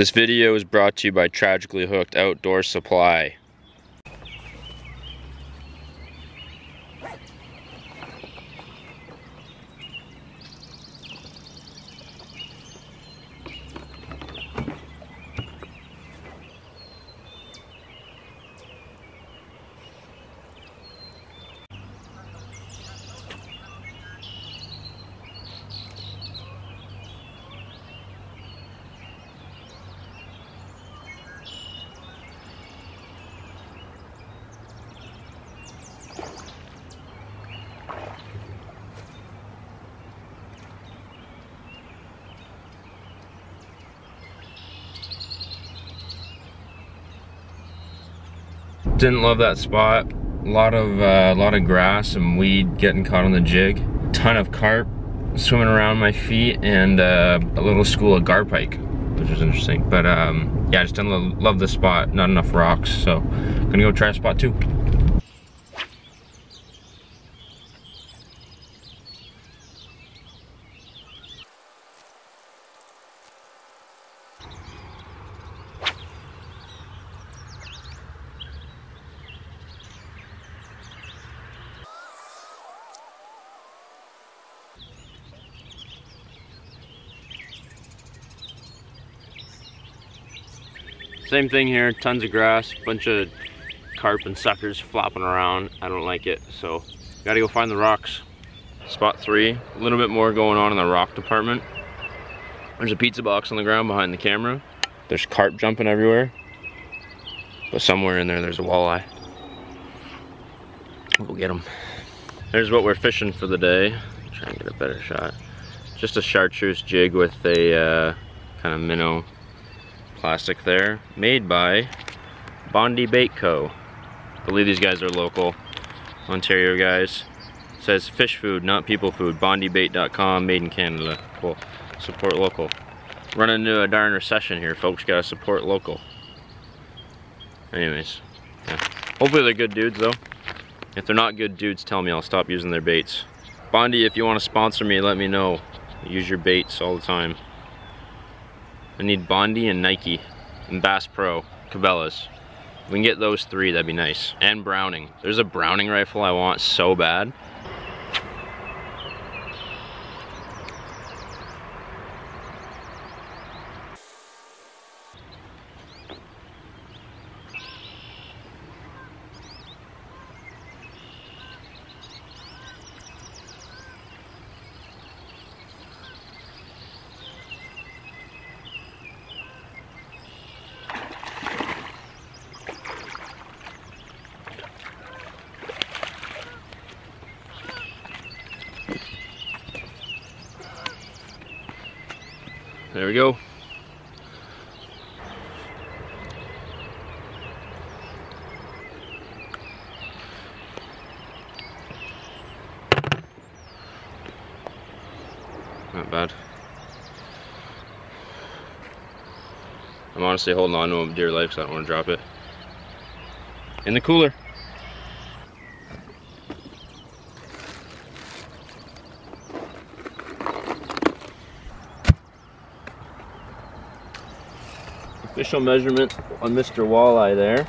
This video is brought to you by Tragically Hooked Outdoor Supply. Didn't love that spot. A lot of uh, a lot of grass and weed getting caught on the jig. Ton of carp swimming around my feet and uh, a little school of garpike, which was interesting. But um, yeah, I just didn't love the spot. Not enough rocks, so gonna go try a spot two. Same thing here, tons of grass, bunch of carp and suckers flopping around. I don't like it, so gotta go find the rocks. Spot three, a little bit more going on in the rock department. There's a pizza box on the ground behind the camera. There's carp jumping everywhere. But somewhere in there, there's a walleye. We'll get them. There's what we're fishing for the day. Try and get a better shot. Just a chartreuse jig with a uh, kind of minnow plastic there, made by Bondi Bait Co. I believe these guys are local, Ontario guys. It says fish food, not people food, bondibait.com, made in Canada. Cool, support local. Running into a darn recession here, folks, gotta support local. Anyways, yeah. hopefully they're good dudes though. If they're not good dudes, tell me, I'll stop using their baits. Bondi, if you want to sponsor me, let me know. Use your baits all the time. I need Bondi and Nike and Bass Pro, Cabela's. If we can get those three, that'd be nice. And Browning. There's a Browning rifle I want so bad. There we go. Not bad. I'm honestly holding on to him dear life because I don't want to drop it. In the cooler. Official measurement on Mr. Walleye there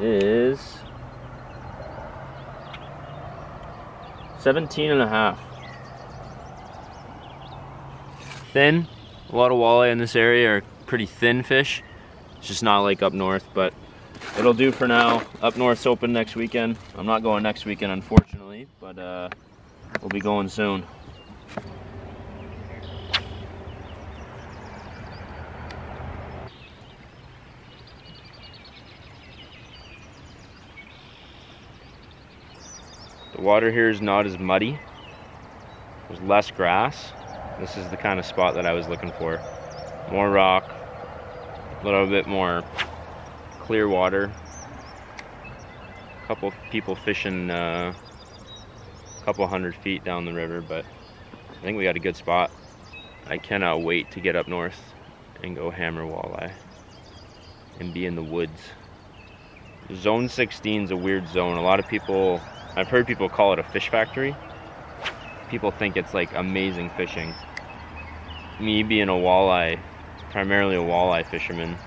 is 17 and a half. Thin. A lot of walleye in this area are pretty thin fish. It's just not like up north, but it'll do for now. Up north's open next weekend. I'm not going next weekend, unfortunately, but uh, we'll be going soon. The water here is not as muddy. There's less grass. This is the kind of spot that I was looking for. More rock, a little bit more clear water. A couple people fishing uh, a couple hundred feet down the river, but I think we got a good spot. I cannot wait to get up north and go hammer walleye and be in the woods. Zone 16 is a weird zone. A lot of people I've heard people call it a fish factory. People think it's like amazing fishing. Me being a walleye primarily a walleye fisherman.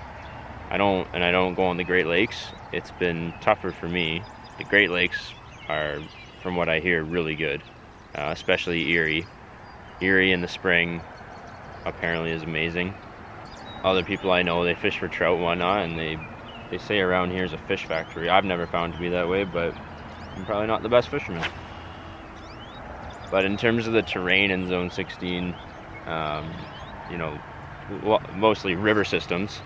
I don't, and I don't go on the Great Lakes. It's been tougher for me. The Great Lakes are, from what I hear, really good, uh, especially Erie. Erie in the spring apparently is amazing. Other people I know, they fish for trout and whatnot, and they they say around here is a fish factory. I've never found to be that way, but I'm probably not the best fisherman. But in terms of the terrain in Zone 16, um, you know, mostly river systems,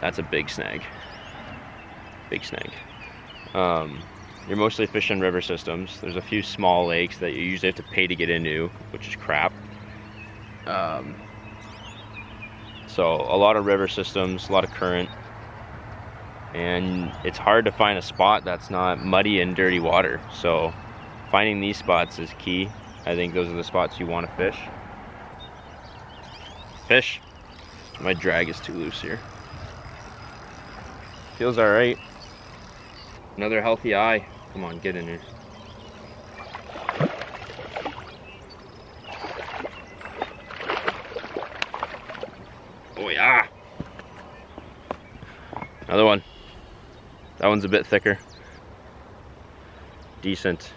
that's a big snag. Big snag. Um, you're mostly fishing river systems. There's a few small lakes that you usually have to pay to get into, which is crap. Um, so a lot of river systems, a lot of current, and it's hard to find a spot that's not muddy and dirty water. So finding these spots is key. I think those are the spots you want to fish. Fish. My drag is too loose here. Feels all right. Another healthy eye. Come on, get in here. Oh yeah. Another one. That one's a bit thicker. Decent.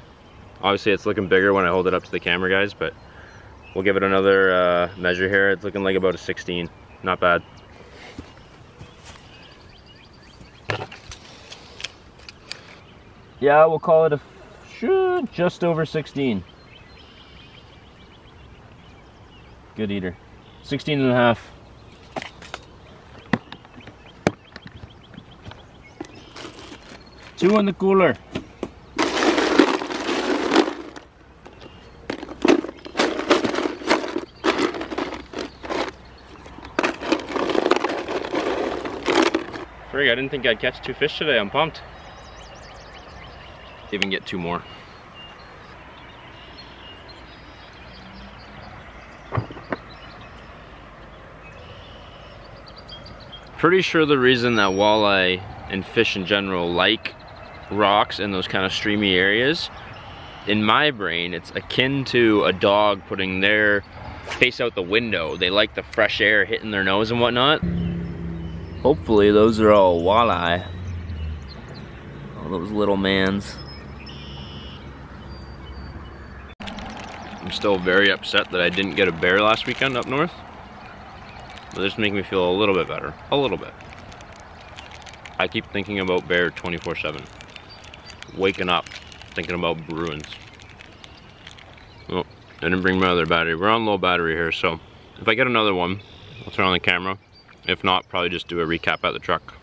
Obviously it's looking bigger when I hold it up to the camera guys, but we'll give it another uh, measure here. It's looking like about a 16. Not bad. Yeah, we'll call it a just over 16. Good eater. 16 and a half. Two in the cooler. Frig, I didn't think I'd catch two fish today. I'm pumped. Even get two more. Pretty sure the reason that walleye and fish in general like rocks and those kind of streamy areas, in my brain, it's akin to a dog putting their face out the window. They like the fresh air hitting their nose and whatnot. Hopefully those are all walleye. All those little mans. I'm still very upset that I didn't get a bear last weekend up north. But this makes me feel a little bit better. A little bit. I keep thinking about bear 24 7 waking up thinking about Bruins. Oh, I didn't bring my other battery. We're on low battery here, so if I get another one, I'll turn on the camera. If not, probably just do a recap at the truck.